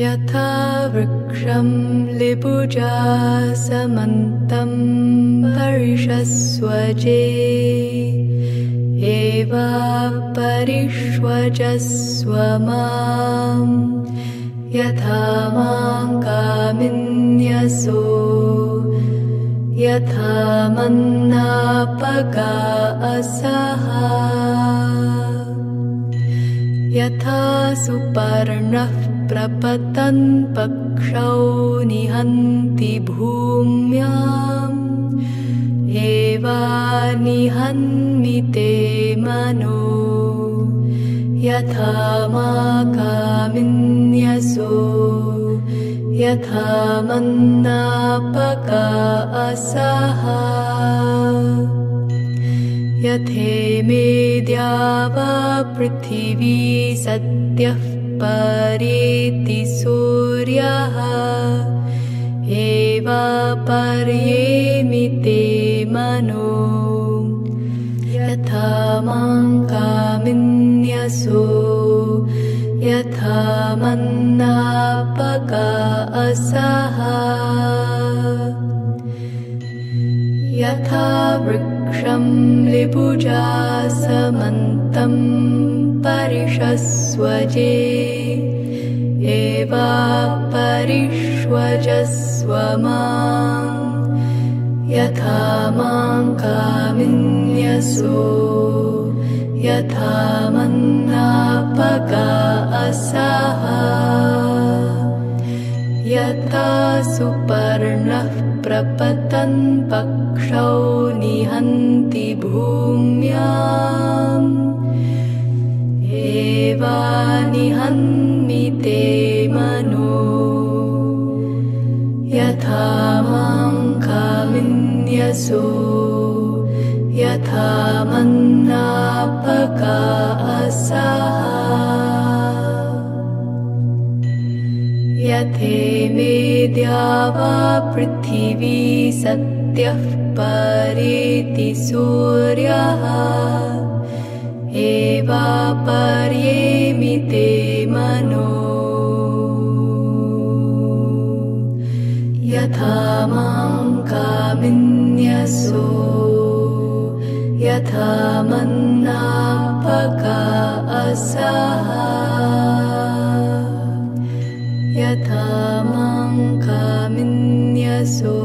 यथा वृक्षं लिपुजा समन्तं परिषस्वजे। एवा परिष्वजस्व मां यथा मां कामिन्यसो। यथा मन्नापगा असहा। यथा सुपर्णः प्रपतन् पक्षौ निहन्ति एवा निहन्मि ते मनो। यथा मा कामिन्यसो। यथा मन्नापका असहा। यथेमेद्या वा पृथिवी सत्यः परेति सूर्यः एवा पर्येमिते मनो। यथा मां कामिन्यसो यथा मन्नापका असहा यथा वृक्षं लिपुजा समन्तं परिषस्वजे। एवा परिष्वजस्व मां यथा मां कामिन्यसो। यथा मन्नापका असहा यथा सुपर्णः प्रपतन् पक्षौ निहन्ति भूम्याम्। एवा निहन्मि ते मनो। यथा मां कामिन्यसो। यथा मन्नापका असहा यथेमेद्या वा पृथिवी सत्यः परेति सूर्यः। एवा पर्येमिते मनो। यथा मां कामिन्यसो। यथा मन्नापका असहा यथा मां कामिन्यसो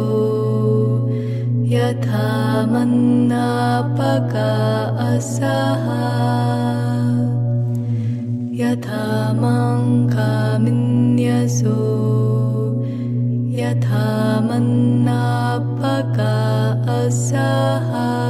यथा मन्नापका असहा यथा मां कामिन्यसो यथा मन्नापका असहा